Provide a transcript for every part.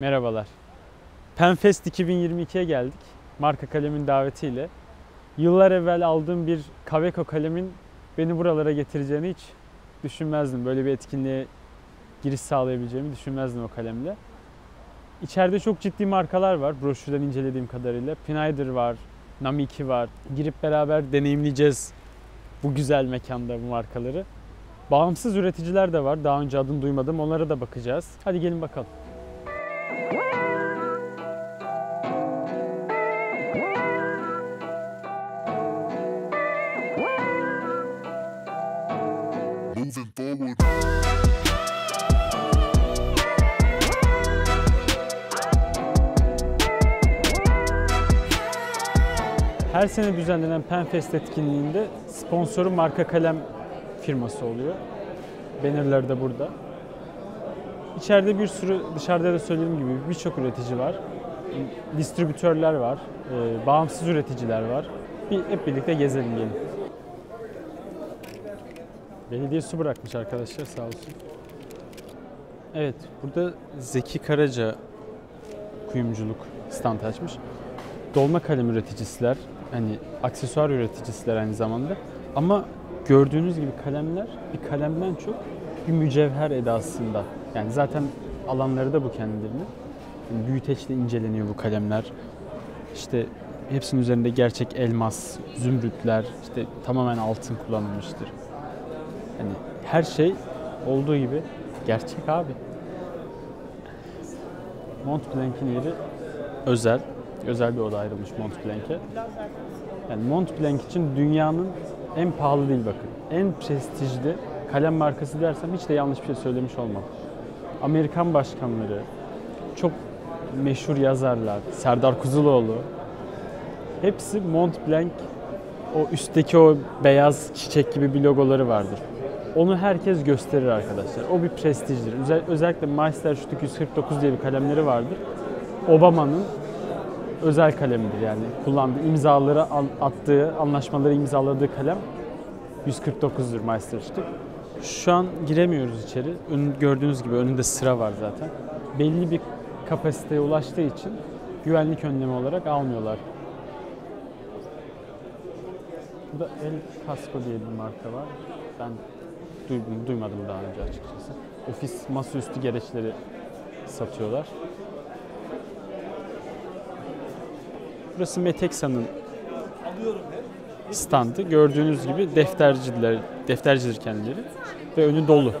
Merhabalar. Penfest 2022'ye geldik. Marka kalemin davetiyle. Yıllar evvel aldığım bir Kaveco kalemin beni buralara getireceğini hiç düşünmezdim. Böyle bir etkinliğe giriş sağlayabileceğimi düşünmezdim o kalemle. İçeride çok ciddi markalar var broşürden incelediğim kadarıyla. Pinayder var, Namiki var. Girip beraber deneyimleyeceğiz bu güzel mekanda bu markaları. Bağımsız üreticiler de var. Daha önce adını duymadım. Onlara da bakacağız. Hadi gelin bakalım. Her sene düzenlenen Penfest etkinliğinde sponsoru marka kalem firması oluyor. Bannerler de burada. İçeride bir sürü dışarıda da söylediğim gibi birçok üretici var. Distribütörler var, e, bağımsız üreticiler var. Bir hep birlikte gezelim gelin. Belediye su bırakmış arkadaşlar sağ olsun. Evet, burada Zeki Karaca kuyumculuk stand açmış. Dolma kalem üreticisiler, hani aksesuar üreticisiler aynı zamanda. Ama gördüğünüz gibi kalemler bir kalemden çok bir mücevher edasında. Yani zaten alanları da bu kendilerine. Yani büyüteçle inceleniyor bu kalemler. İşte hepsinin üzerinde gerçek elmas, zümrütler, işte tamamen altın kullanılmıştır. Hani her şey olduğu gibi gerçek abi. Mont Blanc'in yeri özel. Özel bir oda ayrılmış Mont Blanc'e. Yani Mont Blanc için dünyanın en pahalı değil bakın. En prestijli kalem markası dersem hiç de yanlış bir şey söylemiş olmam. Amerikan başkanları, çok meşhur yazarlar, Serdar Kuzuloğlu. Hepsi Mont Blanc o üstteki o beyaz çiçek gibi bir logoları vardır. Onu herkes gösterir arkadaşlar. O bir prestijdir. Özel- özellikle Meisterstück 149 diye bir kalemleri vardır. Obama'nın özel kalemidir yani kullandığı imzaları al- attığı, anlaşmaları imzaladığı kalem 149'dur Meisterstück. Şu an giremiyoruz içeri. Ön, gördüğünüz gibi önünde sıra var zaten. Belli bir kapasiteye ulaştığı için güvenlik önlemi olarak almıyorlar. Burada El Casco diye bir marka var. Ben duymadım daha önce açıkçası. Ofis masaüstü gereçleri satıyorlar. Burası Metexa'nın standı. Gördüğünüz gibi defterciler, deftercidir kendileri ve önü dolu.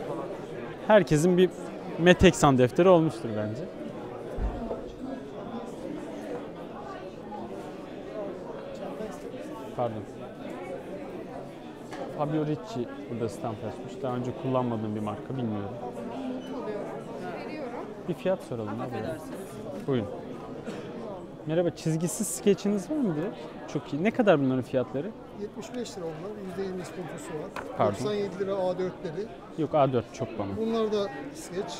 Herkesin bir Metexan defteri olmuştur bence. Pardon. Fabio Ricci burada stand açmış. Daha önce kullanmadığım bir marka bilmiyorum. Bir fiyat soralım. Hadi. Buyurun. Merhaba, çizgisiz skeçiniz var mı direkt? Çok iyi. Ne kadar bunların fiyatları? 75 lira onlar. %20 iskontosu var. Pardon. 97 lira A4'leri. Yok A4 çok bana. Bunlar da skeç.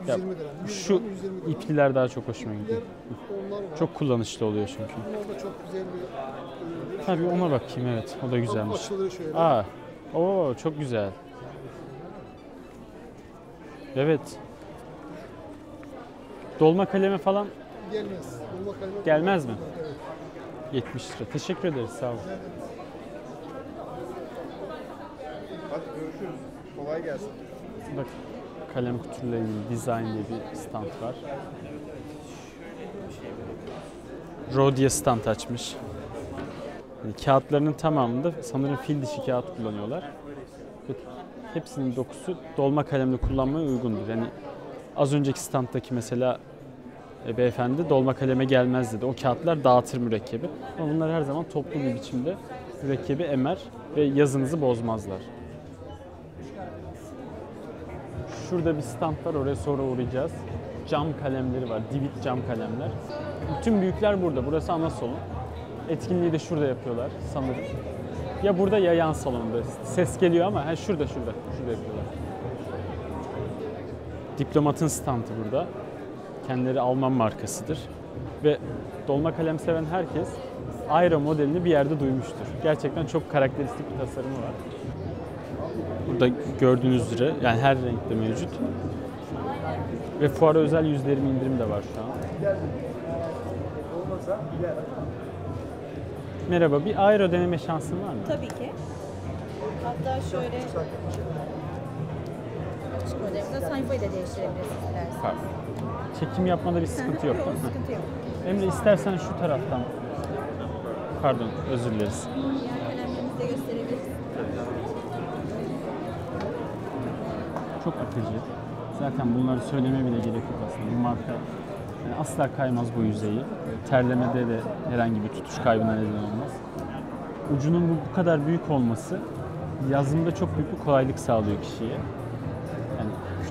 120 Ya, gram. 100 Şu gram, 120 gram. ipliler daha çok hoşuma gidiyor. onlar var. Çok kullanışlı oluyor çünkü. Bunlar da çok güzel bir ürün. Tabii ona bakayım evet. O da güzelmiş. Açılır şöyle. Aa, oo çok güzel. Evet. Dolma kaleme falan Gelmez. Dolma kalemi Gelmez mi? Evet. 70 lira. Teşekkür ederiz sağ olun. Hadi görüşürüz. Kolay gelsin. Bak kalem kutuyla ilgili design diye bir stand var. Rodya stand açmış. Yani kağıtlarının tamamında sanırım fil dişi kağıt kullanıyorlar. Hepsinin dokusu dolma kalemle kullanmaya uygundur. Yani az önceki standdaki mesela e, beyefendi dolma kaleme gelmez dedi. O kağıtlar dağıtır mürekkebi. Ama bunlar her zaman toplu bir biçimde mürekkebi emer ve yazınızı bozmazlar. Şurada bir stand var oraya sonra uğrayacağız. Cam kalemleri var, divit cam kalemler. Bütün büyükler burada. Burası ana salon. Etkinliği de şurada yapıyorlar sanırım. Ya burada ya yan salonda. Ses geliyor ama ha şurada şurada. Şurada yapıyorlar. Diplomatın standı burada. Kendileri Alman markasıdır. Ve dolma kalem seven herkes Aero modelini bir yerde duymuştur. Gerçekten çok karakteristik bir tasarımı var. Burada gördüğünüz üzere yani her renkte mevcut. Ve fuara özel %20 indirim de var şu an. Merhaba, bir aero deneme şansın var mı? Tabii ki. Hatta şöyle açık modelimde sayfayı da değiştirebilirsiniz dilerseniz. Pardon. Çekim yapmada bir sıkıntı yok değil mi? sıkıntı yok. Emre istersen şu taraftan. Pardon, özür dileriz. Diğer kalemlerimizi de gösterebiliriz. Çok akıcı. Zaten bunları söyleme bile gerek yok aslında. Bu marka yani asla kaymaz bu yüzeyi. Terlemede de herhangi bir tutuş kaybına neden olmaz. Ucunun bu kadar büyük olması yazımda çok büyük bir kolaylık sağlıyor kişiye.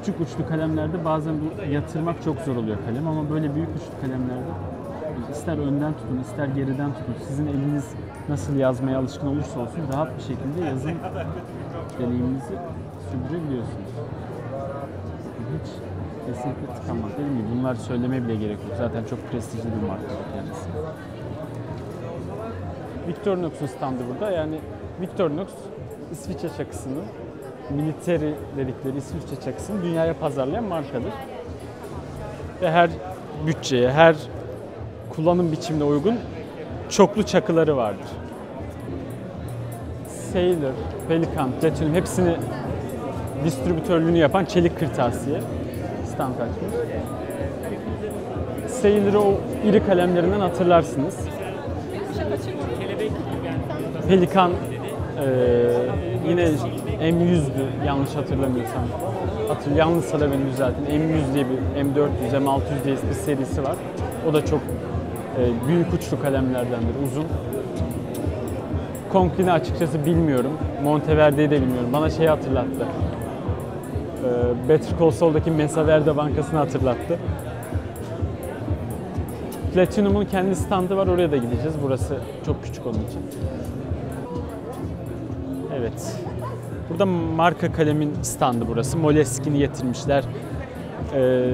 Küçük uçlu kalemlerde bazen bu yatırmak çok zor oluyor kalem ama böyle büyük uçlu kalemlerde ister önden tutun ister geriden tutun sizin eliniz nasıl yazmaya alışkın olursa olsun rahat bir şekilde yazım deneyiminizi sürdürebiliyorsunuz. Hiç kesinlikle tıkanmaz değil mi? Bunlar söyleme bile gerek yok. Zaten çok prestijli bir marka kendisi. Victorinox'un standı burada. Yani Victorinox İsviçre çakısını, military dedikleri İsviçre çakısını dünyaya pazarlayan markadır. Ve her bütçeye, her kullanım biçimine uygun çoklu çakıları vardır. Sailor, Pelikan, Platinum hepsini distribütörlüğünü yapan Çelik Kırtasiye stand açmış. Sailor'ı o iri kalemlerinden hatırlarsınız. Pelikan eee, yine M100'dü yanlış hatırlamıyorsam. Hatır, yanlışsa da beni düzeltin. M100 diye bir M400, M600 diye bir serisi var. O da çok eee, büyük uçlu kalemlerdendir, uzun. Conklin'i açıkçası bilmiyorum. Monteverde'yi de bilmiyorum. Bana şey hatırlattı. Ee, Better Call Saul'daki Mesa Verde Bankası'nı hatırlattı. Platinum'un kendi standı var. Oraya da gideceğiz. Burası çok küçük onun için. Evet. Burada marka kalemin standı burası. Moleskine getirmişler. Ee,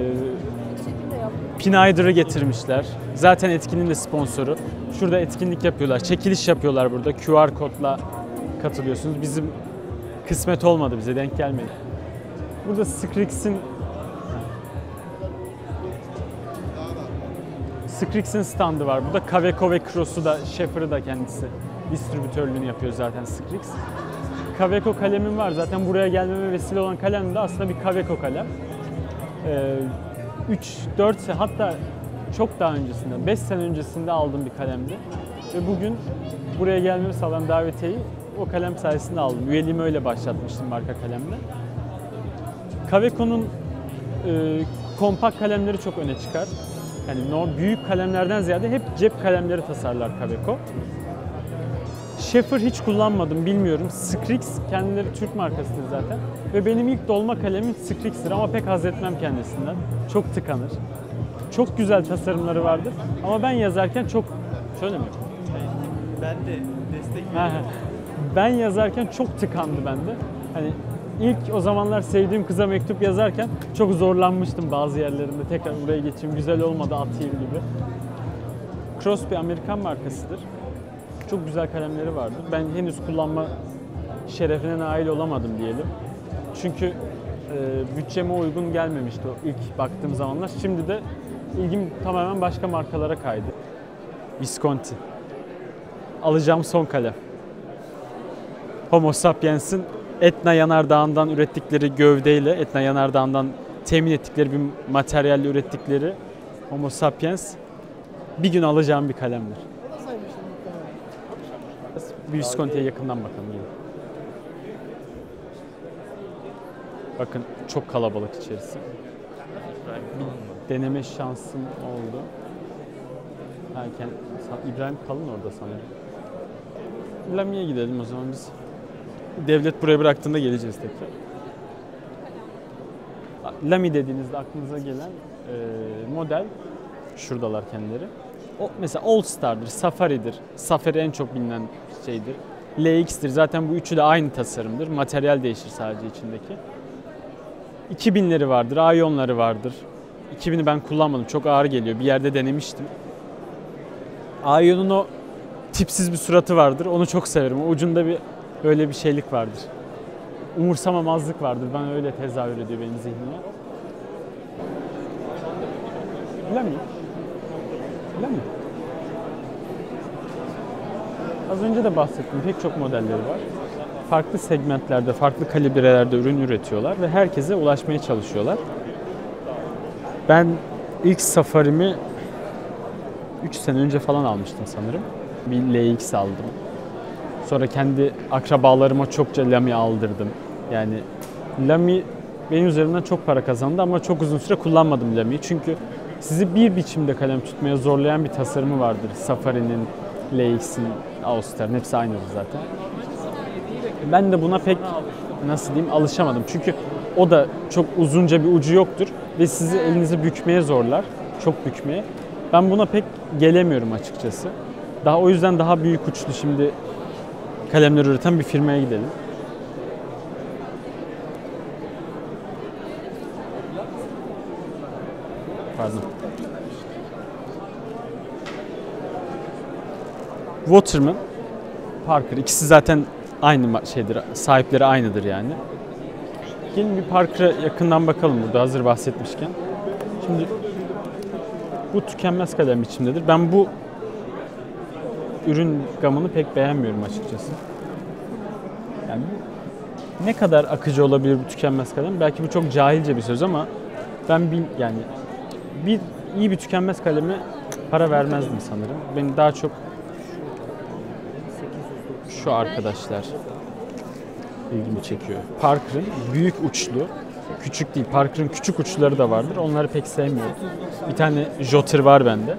Pinayder'ı getirmişler. Zaten etkinin de sponsoru. Şurada etkinlik yapıyorlar. Çekiliş yapıyorlar burada. QR kodla katılıyorsunuz. Bizim kısmet olmadı bize denk gelmedi. Burada Skrix'in Skrix'in standı var. Burada Kaveco ve Cross'u da Schaefer'ı da kendisi distribütörlüğünü yapıyor zaten Skrix. Kaveco kalemim var. Zaten buraya gelmeme vesile olan kalem de aslında bir Kaveco kalem. Ee, 3-4 sene hatta çok daha öncesinde, 5 sene öncesinde aldığım bir kalemdi. Ve bugün buraya gelmemi sağlayan davetiyeyi o kalem sayesinde aldım. Üyeliğimi öyle başlatmıştım marka kalemle. Kaveco'nun e, kompakt kalemleri çok öne çıkar. Yani büyük kalemlerden ziyade hep cep kalemleri tasarlar Kaveco. Schaefer hiç kullanmadım bilmiyorum. Skrix kendileri Türk markasıdır zaten. Ve benim ilk dolma kalemim Skrix'tir ama pek haz etmem kendisinden. Çok tıkanır. Çok güzel tasarımları vardır ama ben yazarken çok... Şöyle mi? Ben de destek ben yazarken çok tıkandı bende. Hani ilk o zamanlar sevdiğim kıza mektup yazarken çok zorlanmıştım bazı yerlerinde. Tekrar buraya geçeyim, güzel olmadı atayım gibi. Cross bir Amerikan markasıdır. Çok güzel kalemleri vardır. Ben henüz kullanma şerefine nail olamadım diyelim. Çünkü e, bütçeme uygun gelmemişti o ilk baktığım zamanlar. Şimdi de ilgim tamamen başka markalara kaydı. Visconti. Alacağım son kalem. Homo sapiens'in Etna yanardağından ürettikleri gövdeyle, Etna yanardağından temin ettikleri bir materyalle ürettikleri Homo sapiens bir gün alacağım bir kalemdir. O da saymıştım muhtemelen. Bir Visconti'ye yakından bakalım yine. Bakın çok kalabalık içerisi. Bir deneme şansım oldu. Erken İbrahim Kalın orada sanırım. Lami'ye gidelim o zaman biz. Devlet buraya bıraktığında geleceğiz tekrar. Lamy dediğinizde aklınıza gelen e, model şuradalar kendileri. O mesela All Star'dır, Safari'dir. Safari en çok bilinen şeydir. LX'tir. Zaten bu üçü de aynı tasarımdır. Materyal değişir sadece içindeki. 2000'leri vardır, A10'ları vardır. 2000'i ben kullanmadım. Çok ağır geliyor. Bir yerde denemiştim. A10'un o tipsiz bir suratı vardır. Onu çok severim. Ucunda bir öyle bir şeylik vardır. Umursamamazlık vardır. Bana öyle tezahür ediyor benim zihnime. Lamy. Lamy. Az önce de bahsettim. Pek çok modelleri var. Farklı segmentlerde, farklı kalibrelerde ürün üretiyorlar ve herkese ulaşmaya çalışıyorlar. Ben ilk safarimi 3 sene önce falan almıştım sanırım. Bir LX aldım. Sonra kendi akrabalarıma çokça Lamy aldırdım. Yani Lamy benim üzerimden çok para kazandı ama çok uzun süre kullanmadım Lamy'yi. Çünkü sizi bir biçimde kalem tutmaya zorlayan bir tasarımı vardır. Safari'nin, LX'in, Auster'in hepsi aynıdır zaten. Ben de buna pek nasıl diyeyim alışamadım. Çünkü o da çok uzunca bir ucu yoktur ve sizi elinizi bükmeye zorlar. Çok bükmeye. Ben buna pek gelemiyorum açıkçası. Daha o yüzden daha büyük uçlu şimdi kalemler üreten bir firmaya gidelim. Pardon. Waterman, Parker ikisi zaten aynı şeydir, sahipleri aynıdır yani. Gelin bir Parker'a yakından bakalım burada hazır bahsetmişken. Şimdi bu tükenmez kalem biçimdedir. Ben bu ürün gamını pek beğenmiyorum açıkçası. Yani ne kadar akıcı olabilir bu tükenmez kalem? Belki bu çok cahilce bir söz ama ben bil, yani bir iyi bir tükenmez kaleme para vermezdim sanırım. Beni daha çok şu arkadaşlar ilgimi çekiyor. Parker'ın büyük uçlu, küçük değil. Parker'ın küçük uçları da vardır. Onları pek sevmiyorum. Bir tane Jotter var bende.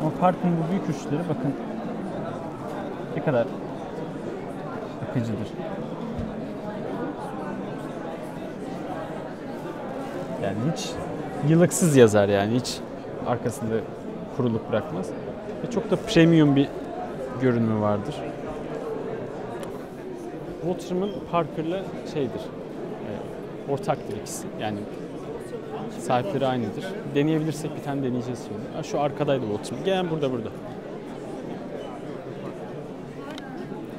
Ama Parker'ın bu büyük uçları bakın ne kadar akıcıdır. Yani hiç yılıksız yazar yani hiç arkasında kuruluk bırakmaz. Ve çok da premium bir görünümü vardır. Waterman Parker'la şeydir, e, ortaktır ikisi. Yani sahipleri aynıdır. Deneyebilirsek bir tane deneyeceğiz şimdi. Ha, şu arkadaydı Waterman. Gel burada burada.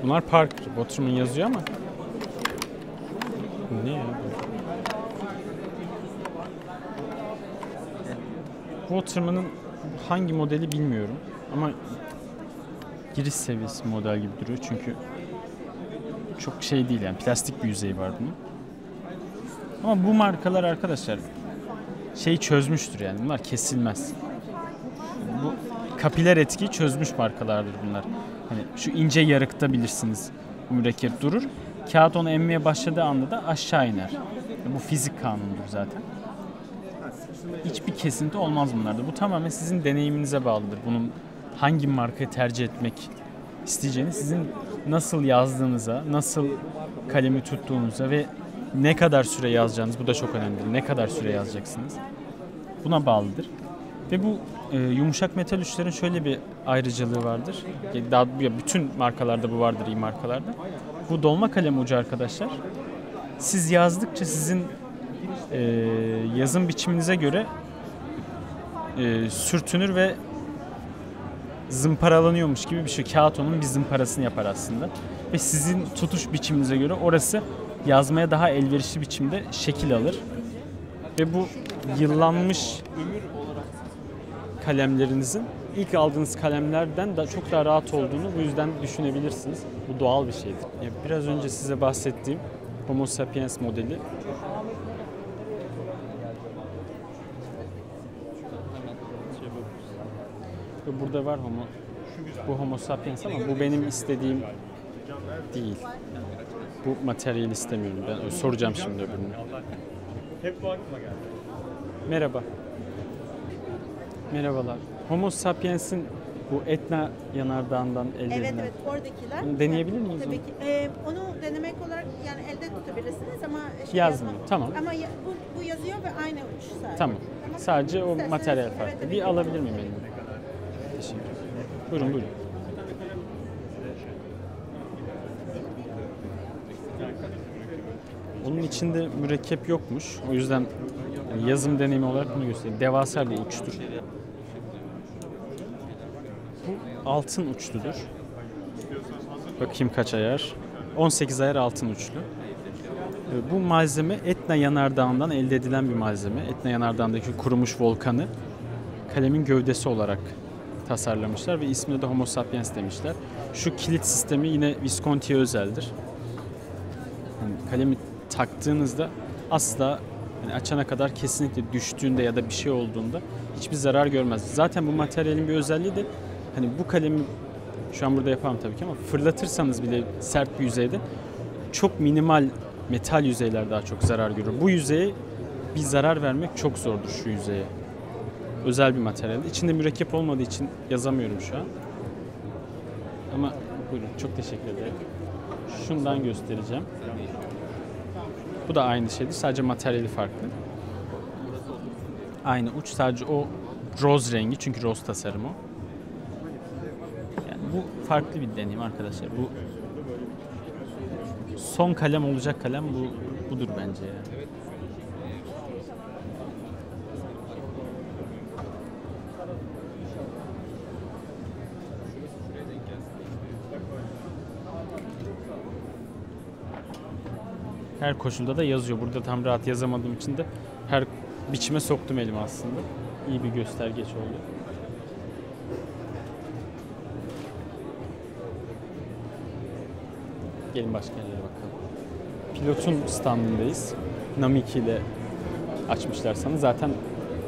Bunlar Parker. Waterman yazıyor ama ne ya? Waterman'ın hangi modeli bilmiyorum ama giriş seviyesi model gibi duruyor çünkü çok şey değil yani plastik bir yüzeyi var bunun. Ama bu markalar arkadaşlar şeyi çözmüştür yani bunlar kesilmez. Bu kapiler etkiyi çözmüş markalardır bunlar. Hani şu ince yarıkta bilirsiniz mürekkep durur. Kağıt onu emmeye başladığı anda da aşağı iner. Bu fizik kanunudur zaten. Hiçbir kesinti olmaz bunlarda. Bu tamamen sizin deneyiminize bağlıdır. Bunun hangi markayı tercih etmek isteyeceğiniz sizin nasıl yazdığınıza, nasıl kalemi tuttuğunuza ve ne kadar süre yazacağınız bu da çok önemli. Ne kadar süre yazacaksınız? Buna bağlıdır. Ve bu e, yumuşak metal uçların şöyle bir ayrıcalığı vardır. Daha bütün markalarda bu vardır iyi markalarda. Bu dolma kalem ucu arkadaşlar. Siz yazdıkça sizin e, yazım biçiminize göre e, sürtünür ve zımparalanıyormuş gibi bir şey. Kağıt onun bir zımparasını yapar aslında. Ve sizin tutuş biçiminize göre orası yazmaya daha elverişli biçimde şekil alır. Ve bu yıllanmış kalemlerinizin ilk aldığınız kalemlerden da çok daha rahat olduğunu bu yüzden düşünebilirsiniz. Bu doğal bir şeydir. Ya biraz önce size bahsettiğim Homo sapiens modeli burada var homo bu homo sapiens ama bu benim istediğim değil. Bu materyali istemiyorum. Ben soracağım şimdi öbürünü. Hep bu aklıma geldi. Merhaba. Merhabalar. Homo sapiens'in bu Etna yanardağından elde Evet edilen. evet oradakiler. Onu deneyebilir miyiz Tabii onu? ki. Ee, onu denemek olarak yani elde tutabilirsiniz ama şey Yazmıyor, yazma- tamam. Ama ya- bu, bu yazıyor ve aynı uç sadece. Tamam. Sadece o İsterseniz- materyal evet, farklı. tabii Bir alabilir miyim elime? Teşekkür ederim. Buyurun buyurun. Bunun içinde mürekkep yokmuş. O yüzden yani yazım deneyimi olarak bunu göstereyim. Devasa bir uçtur. Bu altın uçludur. Bakayım kaç ayar. 18 ayar altın uçlu. Ee, Bu malzeme Etna yanardağından elde edilen bir malzeme. Etna yanardağındaki kurumuş volkanı kalemin gövdesi olarak tasarlamışlar ve ismine de Homo sapiens demişler. Şu kilit sistemi yine Visconti'ye özeldir. Yani kalemi taktığınızda asla hani açana kadar kesinlikle düştüğünde ya da bir şey olduğunda hiçbir zarar görmez. Zaten bu materyalin bir özelliği de hani bu kalemi şu an burada yapamam tabii ki ama fırlatırsanız bile sert bir yüzeyde çok minimal metal yüzeyler daha çok zarar görür. Bu yüzeye bir zarar vermek çok zordur şu yüzeye. Özel bir materyal. İçinde mürekkep olmadığı için yazamıyorum şu an. Ama buyurun çok teşekkür ederim. Şundan göstereceğim. Bu da aynı şeydir. Sadece materyali farklı. Aynı uç sadece o roz rengi çünkü roz tasarımı. Yani bu farklı bir deneyim arkadaşlar. Bu son kalem olacak kalem bu budur bence yani. Her koşulda da yazıyor. Burada tam rahat yazamadığım için de her biçime soktum elimi aslında. İyi bir göstergeç oldu. Gelin başka yerlere bakalım. Pilotun standındayız. Namiki ile açmışlar sana. Zaten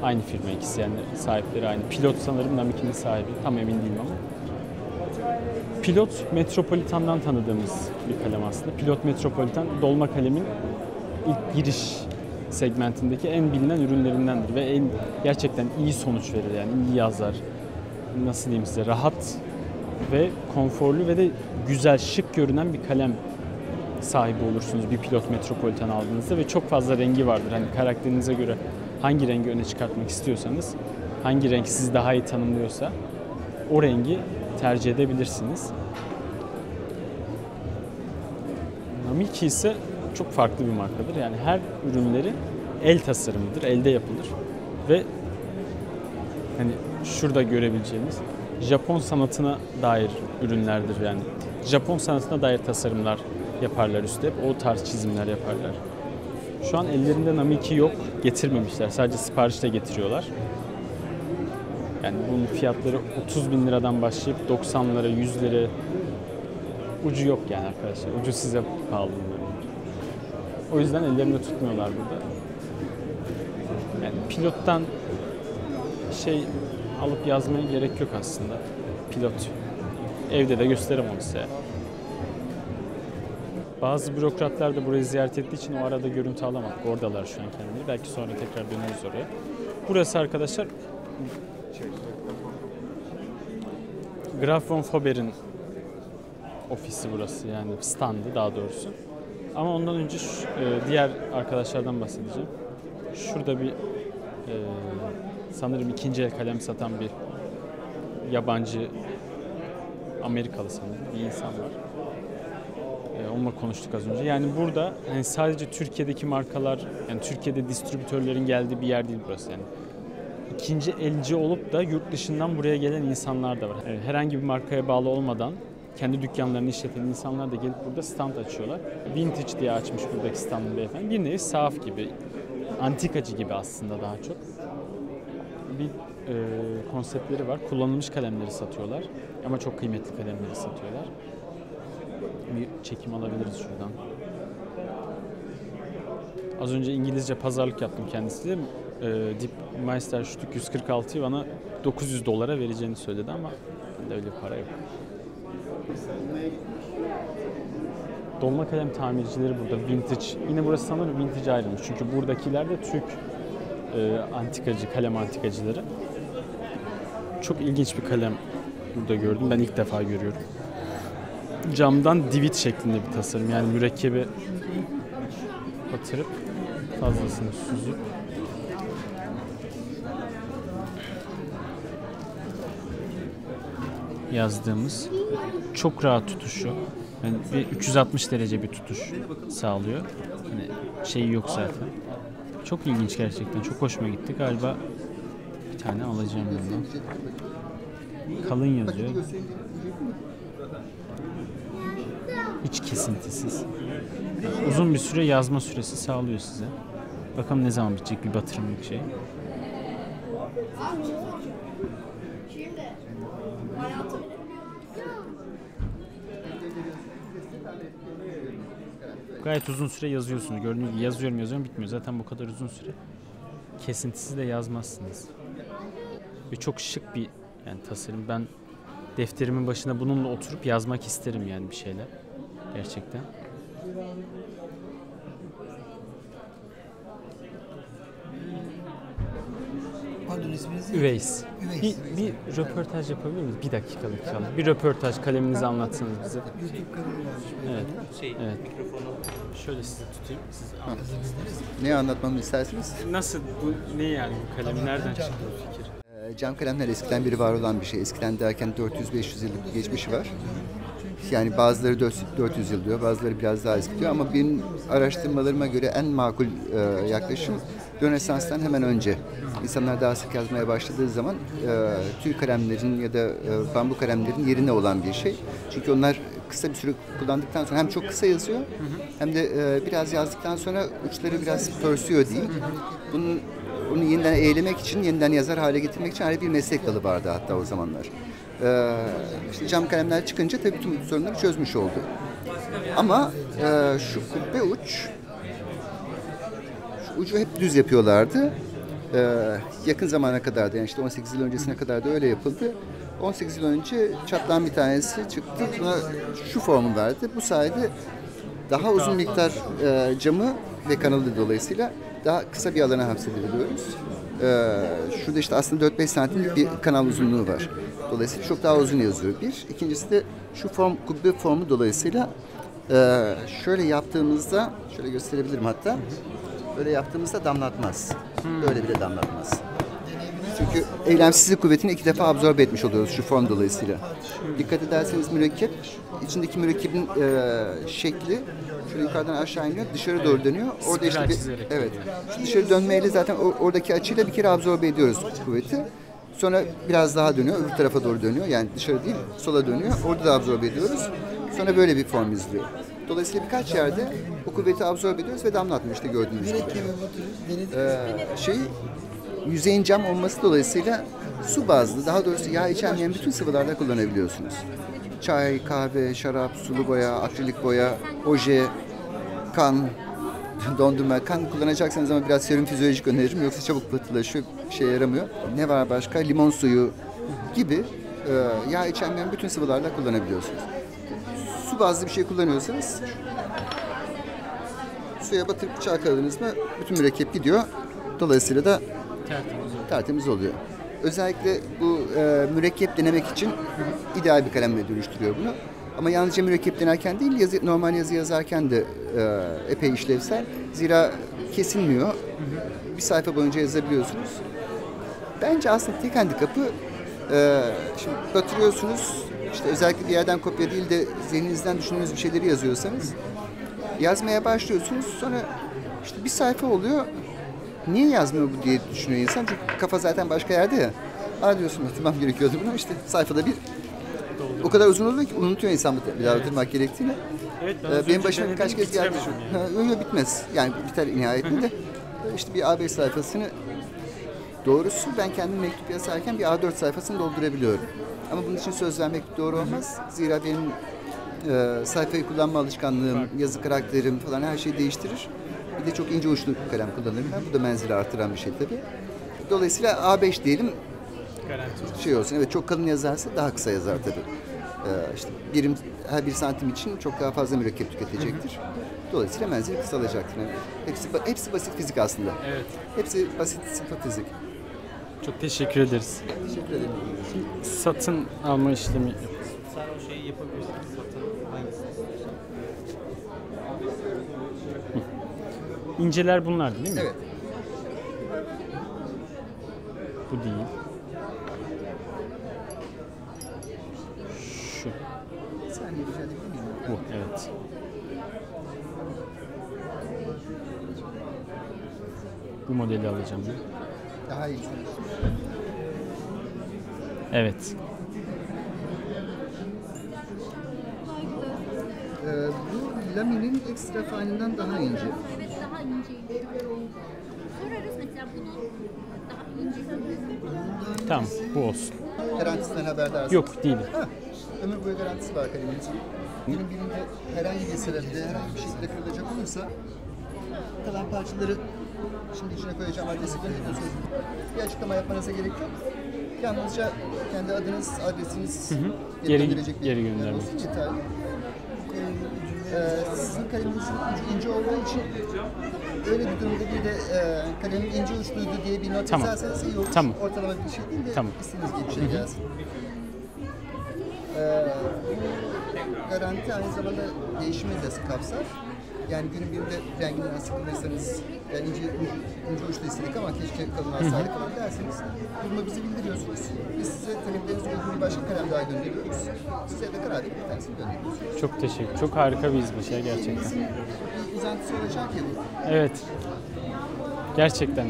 aynı firma ikisi yani sahipleri aynı. Pilot sanırım Namiki'nin sahibi. Tam emin değilim ama. Pilot Metropolitan'dan tanıdığımız bir kalem aslında. Pilot Metropolitan dolma kalemin ilk giriş segmentindeki en bilinen ürünlerindendir ve en gerçekten iyi sonuç verir yani iyi yazar. Nasıl diyeyim size rahat ve konforlu ve de güzel şık görünen bir kalem sahibi olursunuz bir pilot metropolitan aldığınızda ve çok fazla rengi vardır. Hani karakterinize göre hangi rengi öne çıkartmak istiyorsanız, hangi renk sizi daha iyi tanımlıyorsa o rengi tercih edebilirsiniz. Namiki ise çok farklı bir markadır. Yani her ürünleri el tasarımıdır, elde yapılır ve hani şurada görebileceğiniz Japon sanatına dair ürünlerdir yani. Japon sanatına dair tasarımlar yaparlar. Hep o tarz çizimler yaparlar. Şu an ellerinde Namiki yok. Getirmemişler. Sadece siparişle getiriyorlar. Yani bunun fiyatları 30 bin liradan başlayıp 90'lara, 100'lere ucu yok yani arkadaşlar. Ucu size pahalı bunların. O yüzden ellerinde tutmuyorlar burada. Yani pilottan şey alıp yazmaya gerek yok aslında. Pilot. Evde de gösteririm onu size. Bazı bürokratlar da burayı ziyaret ettiği için o arada görüntü alamadık. Oradalar şu an kendileri. Belki sonra tekrar döneriz oraya. Burası arkadaşlar Graf von Faber'in ofisi burası yani standı daha doğrusu. Ama ondan önce şu- e, diğer arkadaşlardan bahsedeceğim. Şurada bir e, sanırım ikinci el kalem satan bir yabancı Amerikalı sanırım bir insan var. E, onunla konuştuk az önce. Yani burada hani sadece Türkiye'deki markalar, yani Türkiye'de distribütörlerin geldiği bir yer değil burası yani. İkinci elci olup da yurt dışından buraya gelen insanlar da var. E, herhangi bir markaya bağlı olmadan kendi dükkanlarını işleten insanlar da gelip burada stand açıyorlar. Vintage diye açmış buradaki standı beyefendi. Bir nevi sahaf gibi, antikacı gibi aslında daha çok. Bir e, konseptleri var. Kullanılmış kalemleri satıyorlar. Ama çok kıymetli kalemleri satıyorlar. Bir çekim alabiliriz şuradan. Az önce İngilizce pazarlık yaptım kendisiyle. E, Deep Meister Stück 146'yı bana 900 dolara vereceğini söyledi ama bende öyle para yok. Dolma kalem tamircileri burada vintage. Yine burası sanırım vintage ayrılmış. Çünkü buradakiler de Türk e, antikacı, kalem antikacıları. Çok ilginç bir kalem burada gördüm. Ben ilk defa görüyorum. Camdan divit şeklinde bir tasarım. Yani mürekkebi batırıp fazlasını süzüp yazdığımız çok rahat tutuşu. Yani bir 360 derece bir tutuş sağlıyor. Hani şeyi yok zaten. Çok ilginç gerçekten. Çok hoşuma gitti. Galiba bir tane alacağım bundan. Kalın yazıyor. Hiç kesintisiz. Yani uzun bir süre yazma süresi sağlıyor size. Bakalım ne zaman bitecek bir batırımlık şey. Gayet uzun süre yazıyorsunuz. Gördüğünüz gibi yazıyorum yazıyorum bitmiyor. Zaten bu kadar uzun süre kesintisiz de yazmazsınız. Ve çok şık bir yani tasarım. Ben defterimin başına bununla oturup yazmak isterim yani bir şeyler. Gerçekten. Pardon isminiz? Üveys. Üveys. Bir, bir röportaj yapabilir miyiz? Bir dakikalık inşallah. Bir röportaj kaleminizi anlatsanız bize. YouTube kanalı varmış. Evet. evet. Mikrofonu şöyle size tutayım. Siz Ne anlatmamı istersiniz? Nasıl bu ne yani bu kalem nereden çıktı bu fikir? Ee, Cam kalemler eskiden beri var olan bir şey. Eskiden derken 400-500 yıllık bir geçmişi var. Yani bazıları 400 400 yıl diyor, bazıları biraz daha eski diyor ama benim araştırmalarıma göre en makul e, yaklaşım Rönesans'tan hemen önce. İnsanlar daha sık yazmaya başladığı zaman e, tüy kalemlerin ya da e, bambu kalemlerin yerine olan bir şey. Çünkü onlar kısa bir süre kullandıktan sonra hem çok kısa yazıyor hem de biraz yazdıktan sonra uçları biraz pörsüyor diyeyim. Bunun onu yeniden eğlemek için, yeniden yazar hale getirmek için ayrı bir meslek dalı vardı hatta o zamanlar. Ee, işte cam kalemler çıkınca tabii bu sorunları çözmüş oldu. Ama e, şu kubbe uç, şu ucu hep düz yapıyorlardı. Ee, yakın zamana kadar da yani işte 18 yıl öncesine kadar da öyle yapıldı. 18 yıl önce çatlağın bir tanesi çıktı. Buna şu formu verdi. Bu sayede daha uzun miktar e, camı ve kanalı dolayısıyla daha kısa bir alana hapsedebiliyoruz. Ee, şurada işte aslında 4-5 santimlik bir kanal uzunluğu var. Dolayısıyla çok daha uzun yazıyor bir. İkincisi de şu form, kubbe formu dolayısıyla e, şöyle yaptığımızda, şöyle gösterebilirim hatta. Böyle yaptığımızda damlatmaz. Böyle bile damlatmaz. Çünkü eylemsizlik kuvvetini iki defa absorbe etmiş oluyoruz şu form dolayısıyla. Dikkat ederseniz mürekkep, içindeki mürekkebin e, şekli şöyle yukarıdan aşağı iniyor, dışarı doğru dönüyor. Orada işte bir, evet, şu dışarı dönmeyle zaten oradaki açıyla bir kere absorbe ediyoruz kuvveti. Sonra biraz daha dönüyor, öbür tarafa doğru dönüyor. Yani dışarı değil, sola dönüyor. Orada da absorbe ediyoruz. Sonra böyle bir form izliyor. Dolayısıyla birkaç yerde o kuvveti absorbe ediyoruz ve damlatmıyor işte gördüğünüz gibi. Ee, şey yüzeyin cam olması dolayısıyla su bazlı daha doğrusu yağ içermeyen bütün sıvılarda kullanabiliyorsunuz. Çay, kahve, şarap, sulu boya, akrilik boya, oje, kan, dondurma. Kan kullanacaksanız ama biraz serum fizyolojik öneririm yoksa çabuk pıhtılaşıyor, şeye yaramıyor. Ne var başka? Limon suyu gibi e, yağ içermeyen bütün sıvılarda kullanabiliyorsunuz. Su bazlı bir şey kullanıyorsanız suya batırıp çalkaladınız mı bütün mürekkep gidiyor. Dolayısıyla da tertemiz oluyor. Özellikle bu e, mürekkep denemek için ideal bir kalemle dönüştürüyor bunu. Ama yalnızca mürekkep denerken değil, yazı, normal yazı yazarken de e, epey işlevsel. Zira kesilmiyor. Bir sayfa boyunca yazabiliyorsunuz. Bence aslında tek handikapı e, şimdi batırıyorsunuz. İşte özellikle bir yerden kopya değil de zihninizden düşündüğünüz bir şeyleri yazıyorsanız yazmaya başlıyorsunuz. Sonra işte bir sayfa oluyor. Niye yazmıyor bu diye düşünüyor insan. Çünkü kafa zaten başka yerde ya. Aa diyorsun bitirmem gerekiyordu bunu. İşte sayfada bir o kadar uzun oluyor ki unutuyor insan bir daha bitirmek gerektiğini. Evet Ee, benim başıma birkaç kez geldi. Ha, Yok bitmez. Yani biter nihayetinde de. İşte bir A5 sayfasını doğrusu ben kendim mektup yazarken bir A4 sayfasını doldurabiliyorum. Ama bunun için söz vermek doğru olmaz. Zira benim e, sayfayı kullanma alışkanlığım, yazı karakterim falan her şeyi değiştirir. Bir de çok ince uçlu kalem kullanırım ben. Bu da menzili artıran bir şey tabii. Dolayısıyla A5 diyelim şey olsun. Evet çok kalın yazarsa daha kısa yazar tabii. Ee, işte birim her bir santim için çok daha fazla mürekkep tüketecektir. Dolayısıyla menzili kısalacaktır. Yani hepsi hepsi basit fizik aslında. Evet. Hepsi basit sıfır fizik. Çok teşekkür ederiz. Teşekkür ederim. Satın alma işlemi Sen o şeyi yapabilirsin. Satın hangisini? İnceler bunlardı değil mi? Evet. Bu değil. Şu. Bu. Evet. Bu modeli alacağım ben. Daha iyi. Evet. Ee, bu laminin ekstra fininden daha ince. Evet daha inceymiş. Sorarız mesela bunun daha incesi Tamam bu olsun. Garantisinden haberdarsınız. Yok değilim. Ha, ömür boyu garantisi var kaleminizin. Günün birinde herhangi bir sebeple herhangi bir şekilde kırılacak olursa kalan parçaları şimdi içine koyacağım adresi gönderiyorsunuz. Bir açıklama yapmanıza gerek yok. Yalnızca kendi adınız, adresiniz Geri- gönderilecek bir geri göndermek olsun yeterli. Ee, sizin kaleminizin ucu ince olduğu için öyle bir durumda bir de e, kalemin ince uçluydu diye bir not Tamam. yazarsanız iyi olur. Tamam. Ortalama bir şey değil de Tamam. istediğiniz gibi bir şey. Ee, garanti aynı zamanda değişimi de kapsar. Yani günün birinde renginden sıkılırsanız, yani ince, ince, uçlu istedik ama keşke kalın alsaydık falan derseniz durumu bize bildiriyorsunuz. Biz size taleplerinize uygun bir başka kalem daha gönderiyoruz. Size de karar verip bir tanesini gönderiyoruz. Çok teşekkür. Çok harika bir hizmet ya gerçekten. Bir uzantısı olacak ya bu. Evet. Gerçekten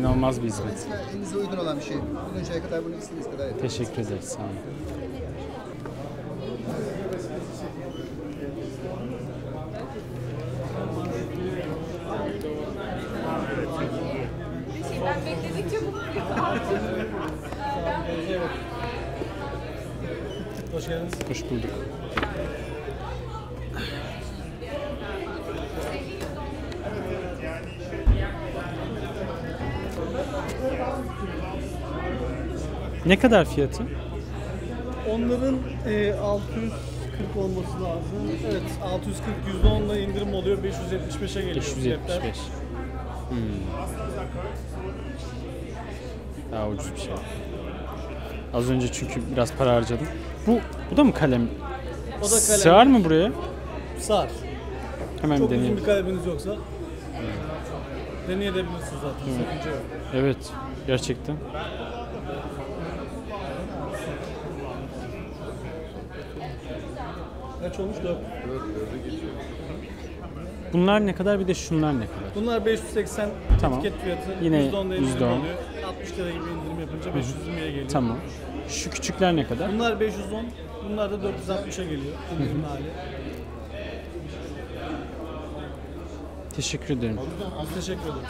inanılmaz bir hizmet. Elinize uygun olan bir şey. Buluncaya kadar bunu istediğiniz kadar yapın. Teşekkür ederiz. Sağ olun. Ne kadar fiyatı? Onların e, 640 olması lazım. Evet 640 %10'la indirim oluyor. 575'e geliyor. 575. Hmm. Daha ucuz bir şey. Az önce çünkü biraz para harcadım. Bu bu da mı kalem? O da kalem. Sığar mı buraya? Sar. Hemen Çok bir deneyeyim. uzun bir kaleminiz yoksa deneyebilirsiniz zaten. Yok. Evet, gerçekten. Kaç olmuş? 4. Bunlar ne kadar bir de şunlar ne kadar? Bunlar 580 Tamam. etiket fiyatı. Yine %10'da indirim %10. oluyor. 60 lira gibi indirim yapınca 520'ye geliyor. Tamam. Şu küçükler ne kadar? Bunlar 510, bunlar da 460'a geliyor indirimli hali. Teşekkür ederim. Biz teşekkür ederiz.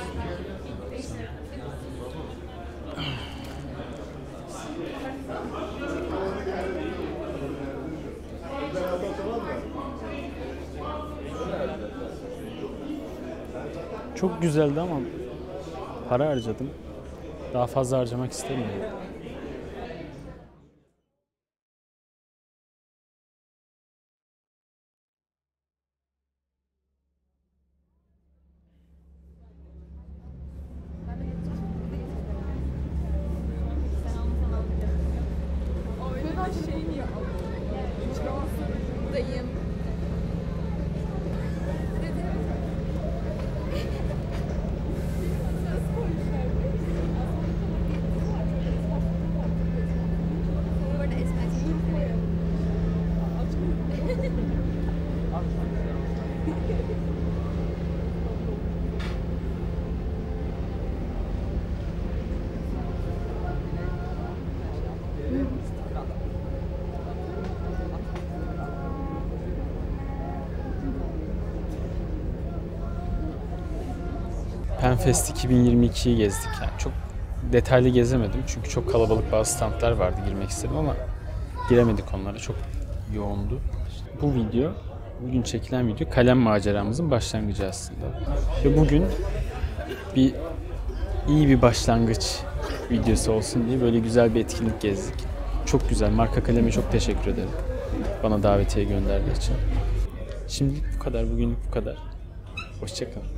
Çok güzeldi ama para harcadım. Daha fazla harcamak istemiyorum. Penfest 2022'yi gezdik. Yani çok detaylı gezemedim çünkü çok kalabalık bazı standlar vardı girmek istedim ama giremedik onlara. Çok yoğundu. Bu video, bugün çekilen video kalem maceramızın başlangıcı aslında. Ve bugün bir iyi bir başlangıç videosu olsun diye böyle güzel bir etkinlik gezdik. Çok güzel. Marka Kalem'e çok teşekkür ederim. Bana davetiye gönderdiği için. Şimdilik bu kadar. Bugünlük bu kadar. Hoşçakalın.